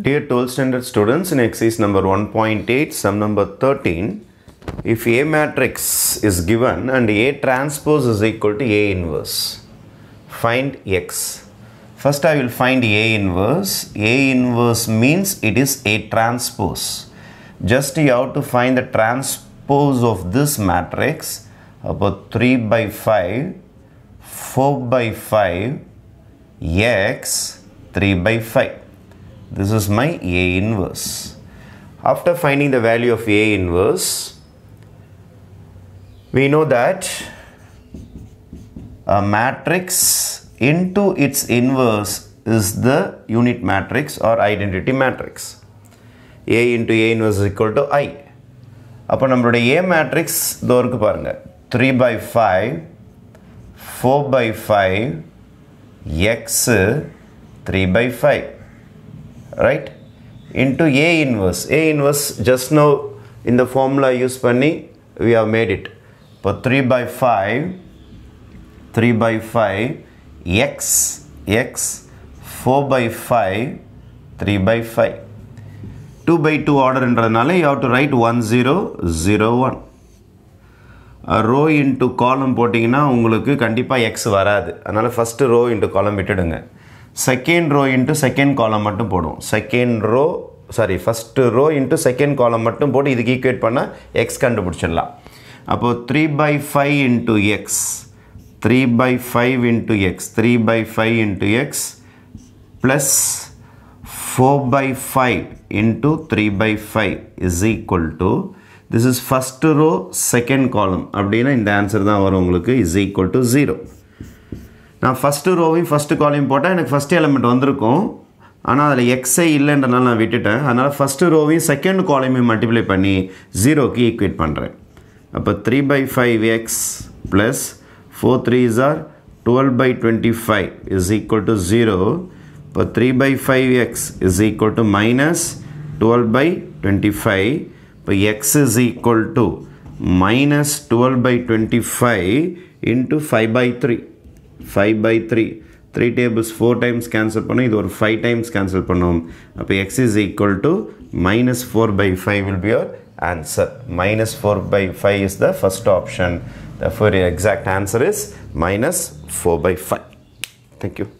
Dear 12th standard students, in exercise number 1.8, sum number 13, if A matrix is given and A transpose is equal to A inverse, find X. First I will find A inverse. A inverse means it is A transpose. Just you have to find the transpose of this matrix about 3 by 5, 4 by 5, X 3 by 5. This is my A inverse. After finding the value of A inverse, we know that a matrix into its inverse is the unit matrix or identity matrix. A into A inverse is equal to I. அப்போ நம்மளுடைய A matrix இதோ இருக்கு பாருங்க three by five four by five x three by five right into A inverse A inverse just know இந்த formula use பண்ணி we have made it இப்போ three by five three by five x x four by five three by five two by two ஆர்டர்ன்றதுனால you have to write one zero zero one row into column போட்டிங்கன்னா உங்களுக்கு கண்டிப்பாக X வராது. அதனால் first row into காலம் விட்டுடுங்க. Second row into second column மட்டும் போடும் second row sorry first row into second column மட்டும் போட்டு இதுக்கு ஈக்குவேட் பண்ணால் எக்ஸ் கண்டுபிடிச்சிடலாம். அப்போது three by five into x three by five into x three by five into x plus four by five into three by five is equal to this is first row second column அப்படின்னா இந்த answer தான் வரும் உங்களுக்கு is equal to zero நான் first ரோவையும் first காலையும் போட்டால் எனக்கு ஃபஸ்ட் எலமெண்ட் வந்திருக்கும். ஆனால் அதில் எக்ஸே இல்லைன்றனால நான் விட்டுட்டேன். அதனால் ஃபஸ்ட்டு ரோவையும் செகண்ட் காலையும் மல்டிப்ளை பண்ணி ஜீரோக்கு ஈக்குவேட் பண்ணுறேன் அப்போ three by five x plus four three are twelve by twenty five is equal to zero இப்போ three by five x is equal to minus twelve by twenty five இப்போ x is equal to minus twelve by twenty five into five by three five by three three tables four times cancel பண்ணும் இது ஒரு five times cancel பண்ணும் அப்போ x is equal to minus four by five will be your answer minus four by five is the first option the exact answer is minus 4 by 5 thank you